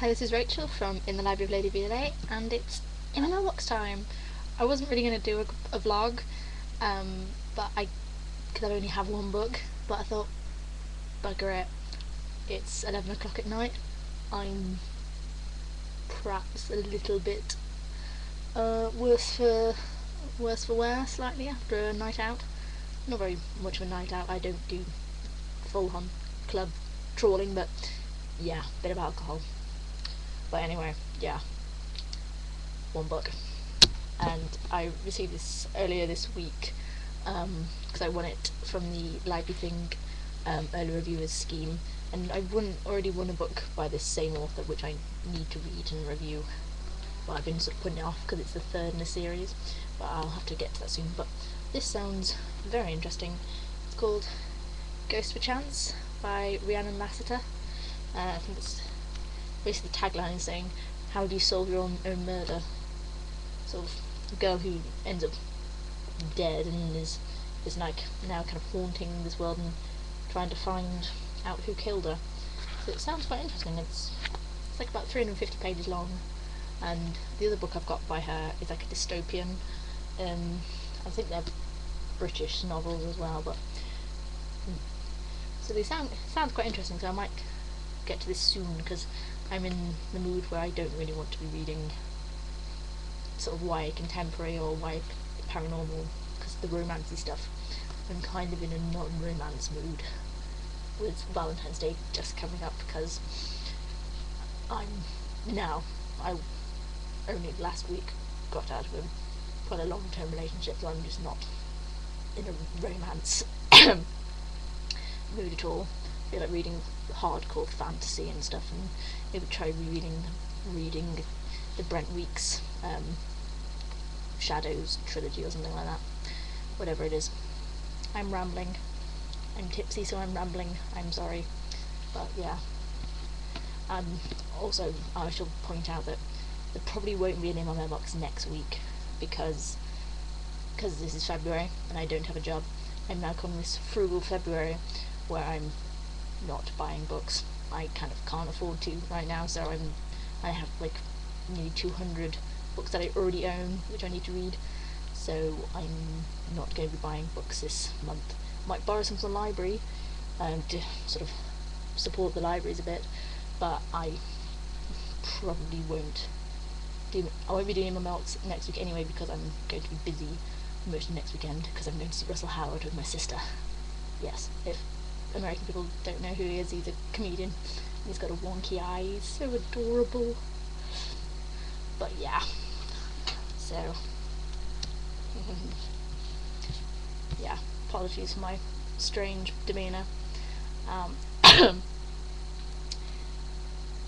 Hi, this is Rachel from In the Library of Lady Violet, and it's in my box time. I wasn't really going to do a, a vlog, um, but I could only have one book, but I thought, bugger it, it's 11 o'clock at night, I'm perhaps a little bit uh, worse for worse for wear slightly after a night out. Not very much of a night out, I don't do full on club trawling, but yeah, bit of alcohol. But anyway, yeah, one book. And I received this earlier this week because um, I won it from the LibraryThing um, early reviewers scheme. And I won, already won a book by this same author, which I need to read and review. But I've been sort of putting it off because it's the third in the series, but I'll have to get to that soon. But this sounds very interesting. It's called Ghost of a Chance by Rhiannon Lassiter. Uh, I think it's basically the tagline saying, "How do you solve your own, own murder?" Sort of girl who ends up dead and is is like now kind of haunting this world and trying to find out who killed her. So it sounds quite interesting. It's it's like about 350 pages long, and the other book I've got by her is like a dystopian. Um, I think they're British novels as well, but hmm. so they sound sounds quite interesting. So I might get to this soon because I'm in the mood where I don't really want to be reading sort of YA contemporary or YA paranormal because the romancy stuff. I'm kind of in a non-romance mood with Valentine's Day just coming up because I'm now I only last week got out of a quite a long-term relationship so I'm just not in a romance mood at all. Like reading hardcore fantasy and stuff, and maybe try rereading reading the Brent Weeks um, Shadows trilogy or something like that. Whatever it is. I'm rambling. I'm tipsy, so I'm rambling. I'm sorry, but yeah. Um, also, I shall point out that there probably won't be any my mailbox next week because because this is February and I don't have a job. I'm now calling this frugal February, where I'm not buying books. I kind of can't afford to right now, so I'm I have like nearly 200 books that I already own, which I need to read. So I'm not going to be buying books this month. Might borrow some from the library um, to sort of support the libraries a bit, but I probably won't do. I won't be doing my melts next week anyway because I'm going to be busy most of next weekend because I'm going to see Russell Howard with my sister. Yes, if American people don't know who he is, he's a comedian. He's got a wonky eye, he's so adorable. But yeah, so yeah, apologies for my strange demeanour. Um,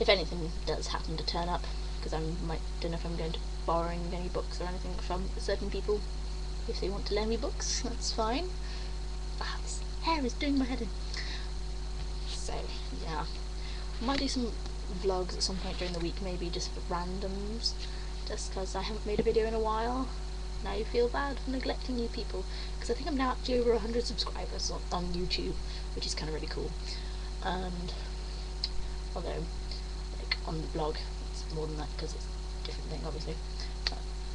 if anything does happen to turn up, because I might don't know if I'm going to borrowing any books or anything from certain people. If they want to lend me books, that's fine. Hair is doing my head in. So, yeah. Might do some vlogs at some point during the week, maybe just for randoms, just because I haven't made a video in a while. Now you feel bad for neglecting you people, because I think I'm now to over 100 subscribers on, on YouTube, which is kind of really cool. And, although, like, on the blog, it's more than that, because it's a different thing, obviously.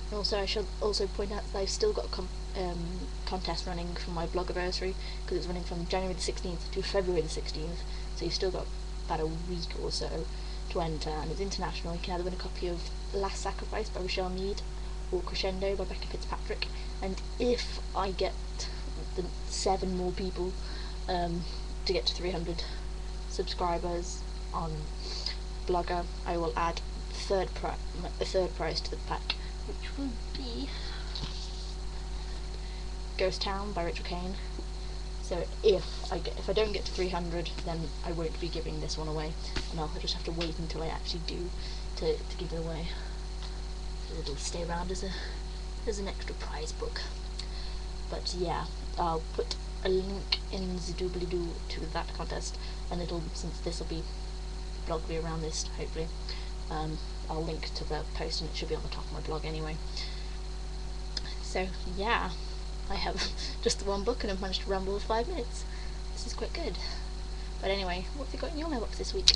And also, I should also point out that I've still got a um, contest running for my blog anniversary because it's running from January the 16th to February the 16th, so you've still got about a week or so to enter, and it's international. You can either win a copy of Last Sacrifice by Richelle Mead or Crescendo by Becca Fitzpatrick, and if I get the seven more people um, to get to 300 subscribers on Blogger, I will add third pri a third prize to the pack which will be Ghost Town by Rachel Caine. So if I get, if I don't get to 300, then I won't be giving this one away, and I'll just have to wait until I actually do to, to give it away. It'll stay around as a as an extra prize book. But yeah, I'll put a link in the doobly doo to that contest, and it'll since this will be blog will be around this hopefully. Um, I'll link to the post and it should be on the top of my blog anyway. So yeah, I have just the one book and I've managed to ramble for five minutes. This is quite good. But anyway, what have you got in your mailbox this week?